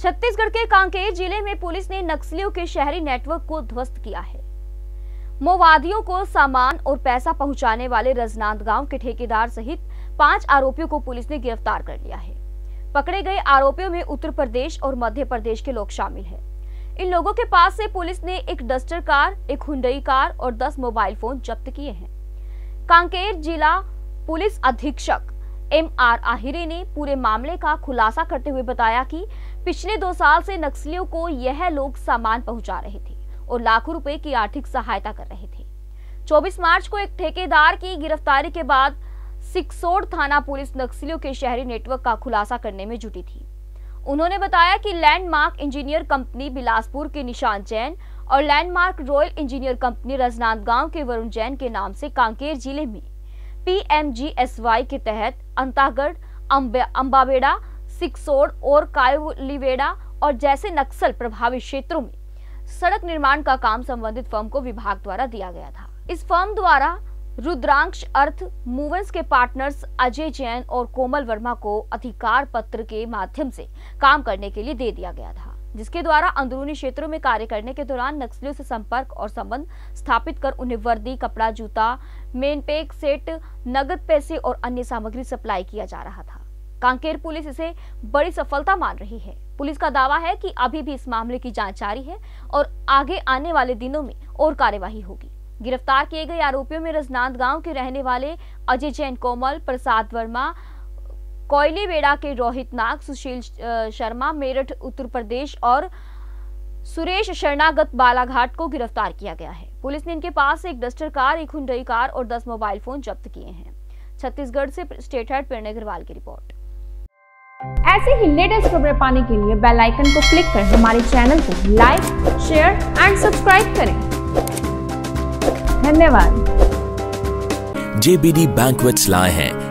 छत्तीसगढ़ के कांकेर ज़िले में पुलिस ने नक्सलियों के शहरी नेटवर्क को ध्वस्त किया है। मोवादियों को सामान और पैसा पहुँचाने वाले रजनांद गाँव के ठेकेदार सहित पाँच आरोपियों को पुलिस ने गिरफ़्तार कर लिया है। पकड़े गए आरोपियों में उत्तर प्रदेश और मध्य प्रदेश के लोग शामिल हैं। इन लोगों के पास से पुलिस ने एक डस्टर कार, एक हुडई कार और 10 मोबाइल फ़ोन जब्त किए हैं। कांकेर जिला पुलिस अधीक्षक एम आर आहिरे ने पूरे मामले का खुलासा करते हुए बताया कि पिछले दो साल से नक्सलियों को यह लोग सामान पहुँचा रहे थे और लाखों रुपए की आर्थिक सहायता कर रहे थे। 24 मार्च को एक ठेकेदार की गिरफ्तारी के बाद सिक्सोड थाना पुलिस नक्सलियों के शहरी नेटवर्क का खुलासा करने में जुटी थी। उन्होंने बताया कि लैंडमार्क इंजीनियर कंपनी बिलासपुर के निशान जैन और landmark royal engineer company Rajnandgaon के वरुण जैन के नाम से कांकेर ज़िले में पीएमजीएसवाई के तहत अंतागढ़ अंबावेड़ा सिक्सोड़ और कायलीवेड़ा और जैसे नक्सल प्रभावित क्षेत्रों में सड़क निर्माण का काम संबंधित फर्म को विभाग द्वारा दिया गया था। इस फर्म द्वारा रुद्रांश अर्थ मूवेंस के पार्टनर्स अजय जैन और कोमल वर्मा को अधिकार पत्र के माध्यम से काम करने के लिए दे दिया गया था। जिसके द्वारा अंदरूनी क्षेत्रों में कार्य करने के दौरान नक्सलियों से संपर्क और संबंध स्थापित कर उन्हें वर्दी, कपड़ा, जूता मेनपेक सेट, नगद पैसे और अन्य सामग्री सप्लाई किया जा रहा था। कांकेर पुलिस इसे बड़ी सफलता मान रही है। पुलिस का दावा है कि अभी भी इस मामले की जाँच जारी है और आगे आने वाले दिनों में और कार्यवाही होगी। गिरफ़्तार किए गए आरोपियों में रजनांद गाँव के रहने वाले अजय जैन कोमल, प्रसाद वर्मा कोयली बेड़ा के रोहित नाग सुशील शर्मा मेरठ उत्तर प्रदेश और सुरेश शरणागत बालाघाट को गिरफ़्तार किया गया है। पुलिस ने इनके पास एक डस्टर कार एक हुंडई कार और 10 मोबाइल फ़ोन जब्त किए हैं। छत्तीसगढ़ से स्टेट हेड प्रेरणा अग्रवाल की रिपोर्ट। ऐसे ही लेटेस्ट खबरें पाने के लिए बेल आइकन को क्लिक कर हमारे चैनल को लाइक शेयर एंड सब्सक्राइब करें। धन्यवाद। JBD Banquets lie hai